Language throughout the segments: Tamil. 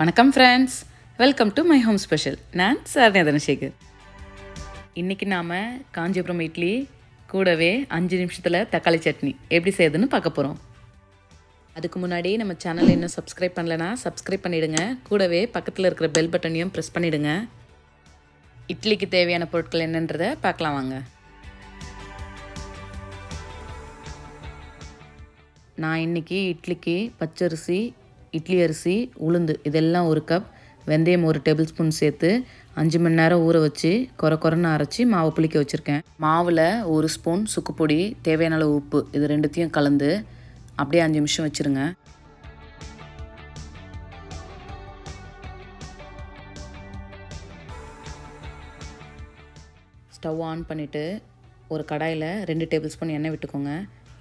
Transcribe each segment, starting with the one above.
வணக்கம் friends welcome to my home special நான் சாரண்யா தனசேகர். இன்றைக்கி நாம் காஞ்சிபுரம் இட்லி கூடவே அஞ்சு நிமிஷத்தில் தக்காளி சட்னி. எப்படி செய்யுதுன்னு பார்க்க போகிறோம் அதுக்கு முன்னாடி நம்ம சேனலை இன்னும் சப்ஸ்கிரைப் பண்ணலைன்னா சப்ஸ்கிரைப் பண்ணிவிடுங்க கூடவே பக்கத்தில் இருக்கிற பெல் பட்டனையும் ப்ரெஸ் பண்ணிவிடுங்க இட்லிக்கு தேவையான பொருட்கள் என்னன்றதை பார்க்கலாம் வாங்க. நான் இன்றைக்கி இட்லிக்கு பச்சரிசி இட்லி அரிசி உளுந்து இதெல்லாம் ஒரு கப் வெந்தயம் ஒரு டேபிள் ஸ்பூன் சேர்த்து அஞ்சு மணி நேரம் ஊற வச்சு கொர கொரன்னு அரைச்சி மாவு புளிக்க வச்சுருக்கேன். மாவில் ஒரு ஸ்பூன் சுக்குப்பொடி தேவையான அளவு உப்பு இது ரெண்டுத்தையும் கலந்து அப்படியே அஞ்சு நிமிஷம் வச்சுருங்க. ஸ்டவ் ஆன் பண்ணிவிட்டு ஒரு கடாயில் ரெண்டு டேபிள் ஸ்பூன் எண்ணெய் விட்டுக்கோங்க.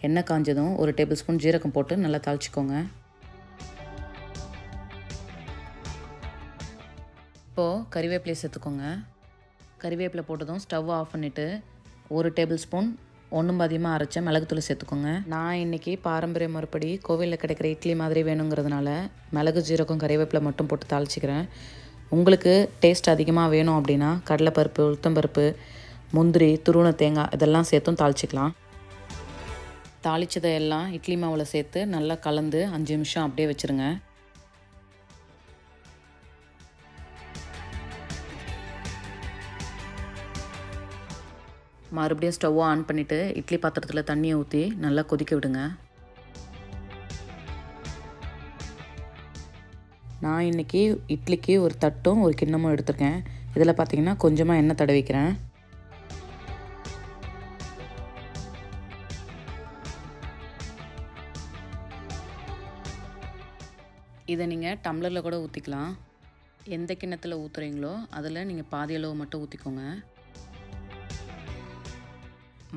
எண்ணெய் காஞ்சதும் ஒரு டேபிள் ஸ்பூன் ஜீரகம் போட்டு நல்லா தாளிச்சிக்கோங்க. இப்போது கறிவேப்பிலையை சேர்த்துக்கோங்க. கறிவேப்பிலை போட்டதும் ஸ்டவ் ஆஃப் பண்ணிவிட்டு ஒரு டேபிள் ஸ்பூன் ஒன்றும் அதிகமாக அரைச்ச மிளகுத்தூள் சேர்த்துக்கோங்க. நான் இன்றைக்கி பாரம்பரிய முறைப்படி கோவிலில் கிடைக்கிற இட்லி மாதிரி வேணுங்கிறதுனால மிளகு ஜீரகம் கறிவேப்பிலை மட்டும் போட்டு தாளிச்சிக்கிறேன். உங்களுக்கு டேஸ்ட் அதிகமாக வேணும் அப்படின்னா கடலைப்பருப்பு உளுத்தம்பருப்பு முந்திரி துருவண தேங்காய் இதெல்லாம் சேர்த்தும் தாளிச்சிக்கலாம். தாளித்ததை எல்லாம் இட்லி மாவில் சேர்த்து நல்லா கலந்து அஞ்சு நிமிஷம் அப்படியே வச்சுருங்க. மறுபடியும் ஸ்டவ்வை ஆன் பண்ணிவிட்டு இட்லி பாத்திரத்தில் தண்ணியை ஊற்றி நல்லா கொதிக்க விடுங்க. நான் இன்றைக்கி இட்லிக்கு ஒரு தட்டும் ஒரு கிண்ணமும் எடுத்திருக்கேன். இதில் பார்த்தீங்கன்னா கொஞ்சமாக எண்ணெய் தடவிக்கிறேன். இதை நீங்கள் டம்ளரில் கூட ஊற்றிக்கலாம் எந்த கிண்ணத்தில் ஊற்றுறீங்களோ அதில் நீங்கள் பாதி அளவு மட்டும் ஊற்றிக்கோங்க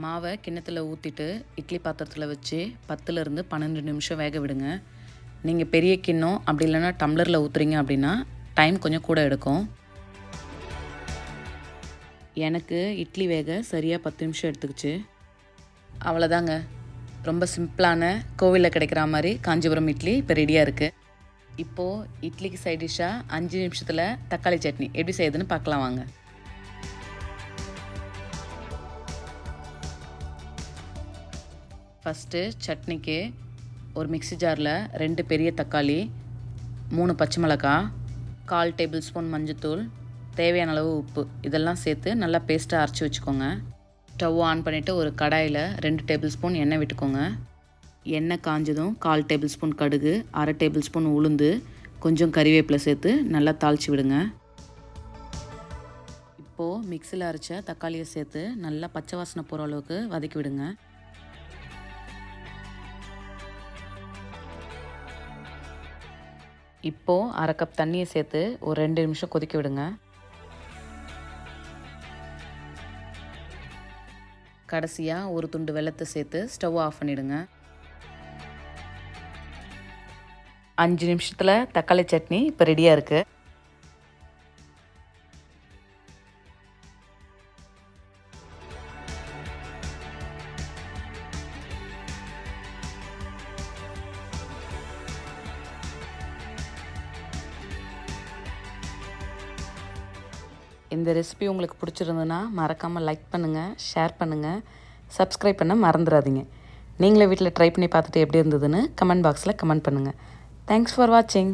மாவை கிண்ணத்தில் ஊற்றிட்டு இட்லி பாத்திரத்தில் வச்சு பத்துலேருந்து பன்னெண்டு நிமிஷம் வேக விடுங்க. நீங்கள் பெரிய கிண்ணம் அப்படி இல்லைன்னா டம்ளரில் ஊற்றுறீங்க அப்படின்னா டைம் கொஞ்சம் கூட எடுக்கும். எனக்கு இட்லி வேக சரியாக பத்து நிமிஷம் எடுத்துக்கிச்சு. அவ்வளோதாங்க ரொம்ப சிம்பிளான கோவிலில் கிடைக்கிற மாதிரி காஞ்சிபுரம் இட்லி இப்போ ரெடியாக இருக்குது இப்போது இட்லிக்கு சைட் டிஷ்ஷாக அஞ்சு நிமிஷத்தில் தக்காளி சட்னி எப்படி செய்யுதுன்னு பார்க்கலாம் வாங்க. ஃபஸ்ட்டு சட்னிக்கு ஒரு மிக்சி ஜாரில் ரெண்டு பெரிய தக்காளி மூணு பச்சை மிளகாய் கால் டேபிள் ஸ்பூன் மஞ்சத்தூள் தேவையான அளவு உப்பு. இதெல்லாம் சேர்த்து நல்லா பேஸ்ட்டாக அரைச்சி வச்சுக்கோங்க. ஸ்டவ் ஆன் பண்ணிவிட்டு ஒரு கடாயில் ரெண்டு டேபிள் ஸ்பூன் எண்ணெய் விட்டுக்கோங்க. எண்ணெய் காஞ்சதும் கால் டேபிள் ஸ்பூன் கடுகு அரை டேபிள் ஸ்பூன் உளுந்து கொஞ்சம் கறிவேப்பிலை சேர்த்து நல்லா தாளித்து விடுங்க. இப்போது மிக்சியில் அரைச்ச தக்காளியை சேர்த்து நல்லா பச்சை வாசனை போகிற அளவுக்கு வதக்கி விடுங்க. இப்போது அரை கப் தண்ணியை சேர்த்து ஒரு ரெண்டு நிமிஷம் கொதிக்க விடுங்க. கடைசியாக ஒரு துண்டு வெள்ளத்தை சேர்த்து ஸ்டவ் ஆஃப் பண்ணிவிடுங்க அஞ்சு நிமிஷத்தில் தக்காளி சட்னி இப்போ ரெடியாக இருக்குது இந்த ரெசிபி உங்களுக்கு பிடிச்சிருந்ததுன்னா மறக்காமல் லைக் பண்ணுங்கள் ஷேர் பண்ணுங்கள் சப்ஸ்கிரைப் பண்ண மறந்துடாதீங்க. நீங்களே வீட்டில் ட்ரை பண்ணி பார்த்துட்டு எப்படி இருந்ததுன்னு கமெண்ட் பாக்ஸில் கமெண்ட் பண்ணுங்கள் தேங்க்ஸ் ஃபார் வாட்சிங்